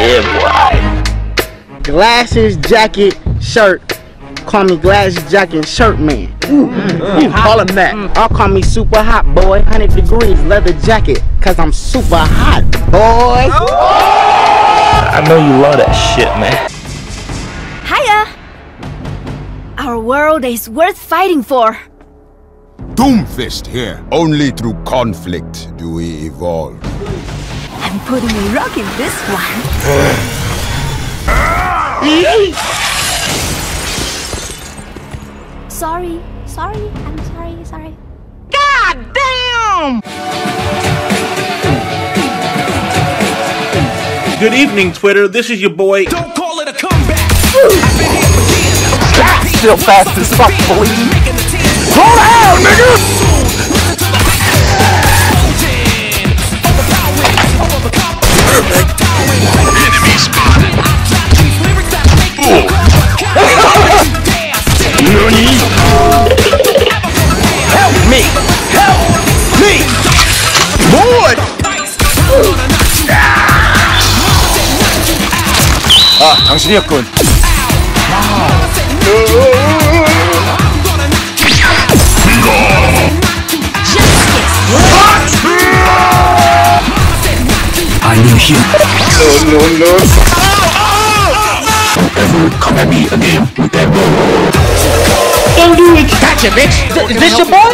Yeah, boy. Glasses, jacket, shirt. Call me glasses, jacket, shirt man. Mm, call him that. I'll call me super hot boy. 100 degrees, leather jacket. Cause I'm super hot, boy. I know you love that shit, man. Hiya! Our world is worth fighting for. Doomfist here. Only through conflict do we evolve. I'm putting a rock in this one. sorry, sorry, I'm sorry, sorry. God damn! Good evening, Twitter. This is your boy. Don't call it a comeback. That's still fast as fuck, believe. Slow down, nigga! 아, 당신이었군. I knew him. No, no, no. Ever come at me again with that roll? Don't do it. Gotcha, bitch. Th- Is this your boy?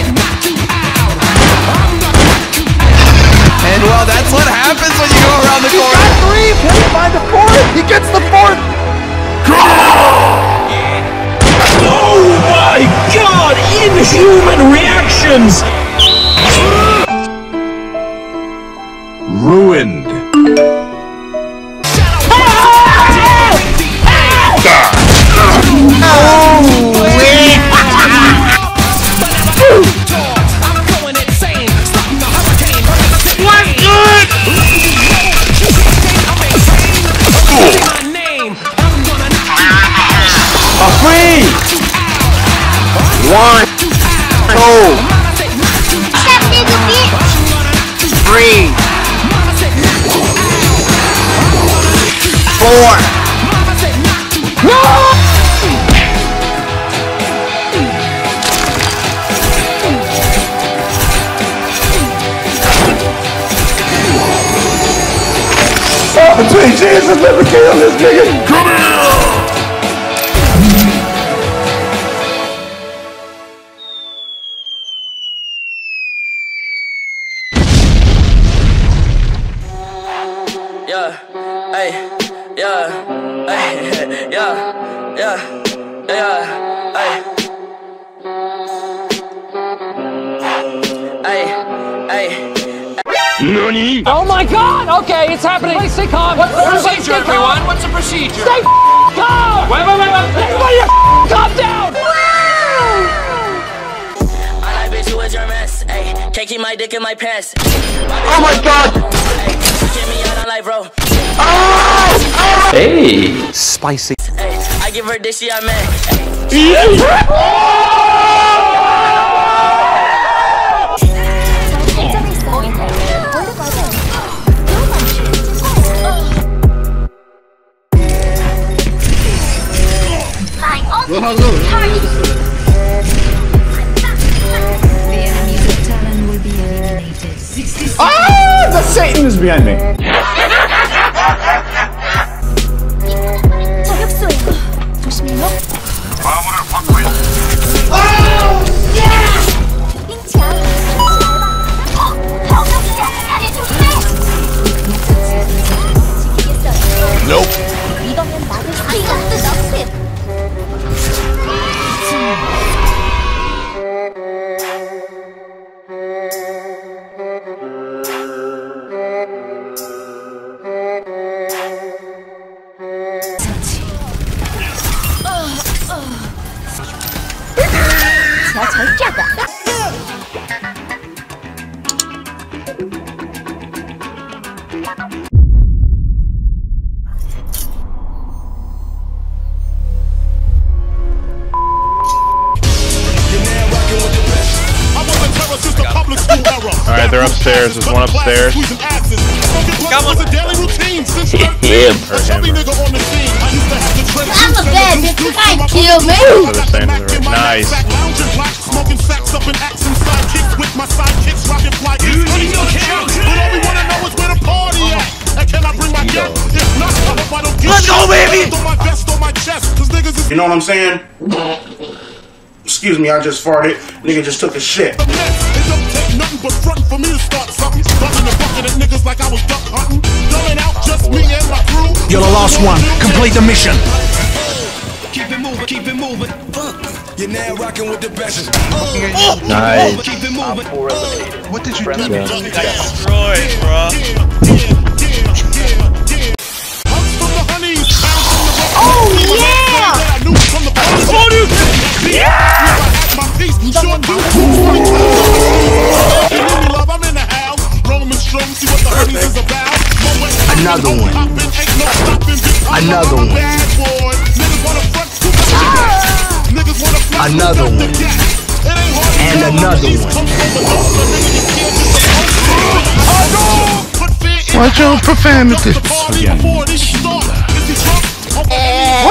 what happens when you go around the corner. Three, can find One, two, three, four. Oh, between Jesus, let me kill this nigga. Come here! Yeah, hey. Hey, hey. Oh my god! Okay, it's happening. Please stay calm. What's the procedure, everyone? What's the procedure? Stay calm! Wait, wait, wait, wait! Everybody, calm down! I like bitch, you is your mess. Hey, can't keep my dick in my pants. Oh my god! Hey, get me out on life, bro. Ah! Ah! Hey! Spicy. Give her dick, she eliminated. Ah! The Satan is behind me. All right, they're upstairs. There's one upstairs. Come on. Him or him. I'm a bad bitch. You can't kill me. So they're staying to right. Nice. Smoking sacks up in action sidekicks with my sidekicks rocking fly. You need no But all we wanna know is where the party at. And can I bring my gat? If not, I hope I don't get Let's go, baby! Throw my vest on my chest, cause niggas is You know what I'm saying? Excuse me, I just farted. Nigga just took a shit. A mess. It don't take nothing but front for me to start something. Bucking and bucking at niggas like I was duck hunting. Dulling out just me and my crew. You're the last one. Complete the mission. Keep it moving, keep it moving. Uh, you're now rocking with the best. Nice. Keep it moving. What did you do? Destroyed, bro. Another one. Another one. Another one. And another one. Watch your profanity. What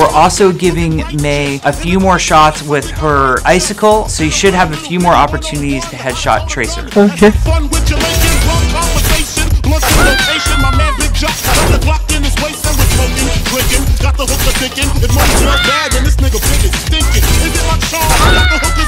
We're also giving Mei a few more shots with her icicle, so you should have a few more opportunities to headshot Tracer. Okay. Fun with Jamaican, long conversation. Blunt to location, my man Big Jock got the Glock in his waist and we're smoking, drinking. Got the hooker thinking, it might smell bad when this nigga big is stinking. Is it my charm? Got the hookers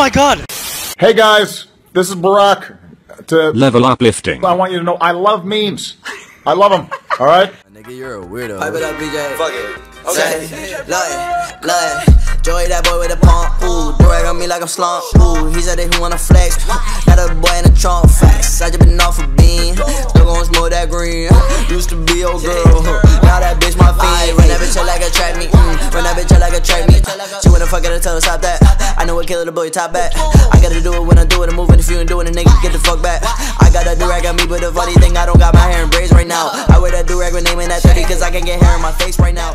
my god! Hey guys, this is Barack. To LevelUpLifting. I want you to know I love memes. I love them. All right. Nigga, you're a weirdo. Pipe it up, BJ. Fuck it. Okay. Love it. Love it. Joey, that boy with the pump. Ooh, drag on me like I'm slump. Ooh, he said that he wanna flex. Got a boy in a trunk. Facts. I just been off a bean. Still gon' smoke that green. Used to be old girl. Now that bitch my fiend. Run that Killer the boy top back. I gotta do it when I do it. I'm moving. If you ain't doing it, nigga, get the fuck back. I got a do-rag on me, but the funny thing, I don't got my hair in braids right now. I wear that do-rag with name in that 30 cause I can get hair in my face right now.